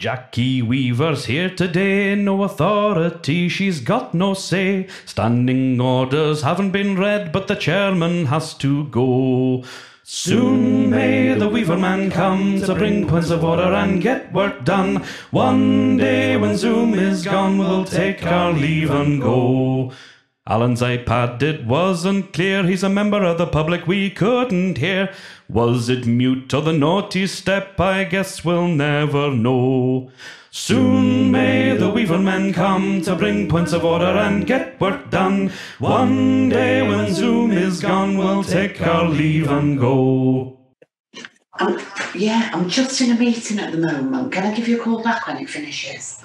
Jackie Weaver's here today, no authority, she's got no say. Standing orders haven't been read, but the chairman has to go. Soon may the Weaverman come to bring points of order and get work done. One day when Zoom is gone, we'll take our leave and go. Alan's iPad, it wasn't clear. He's a member of the public we couldn't hear. Was it mute or the naughty step? I guess we'll never know. Soon may the Weaverman come to bring points of order and get work done. One day when Zoom is gone, we'll take our leave and go. Um, yeah, I'm just in a meeting at the moment. Can I give you a call back when it finishes?